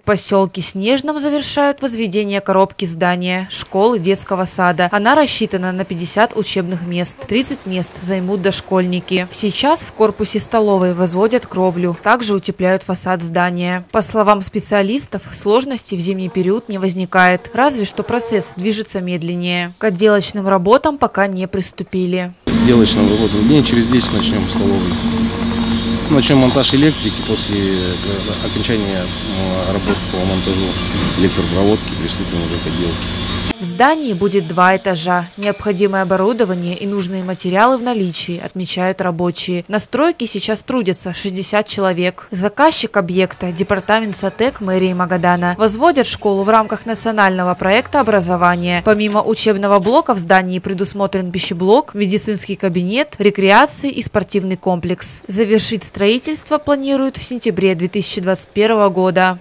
В поселке Снежном завершают возведение коробки здания школы детского сада. Она рассчитана на 50 учебных мест. 30 мест займут дошкольники. Сейчас в корпусе столовой возводят кровлю. Также утепляют фасад здания. По словам специалистов, сложностей в зимний период не возникает. Разве что процесс движется медленнее. К отделочным работам пока не приступили. Отделочным работам дней через 10 начнем столовой. Начнем монтаж электрики после э, окончания э, работ по монтажу электропроводки приступим уже к отделке. В здании будет два этажа. Необходимое оборудование и нужные материалы в наличии, отмечают рабочие. На стройке сейчас трудятся 60 человек. Заказчик объекта – департамент САТЭК мэрии Магадана. Возводят школу в рамках национального проекта образования. Помимо учебного блока в здании предусмотрен пищеблок, медицинский кабинет, рекреации и спортивный комплекс. Завершить строительство планируют в сентябре 2021 года.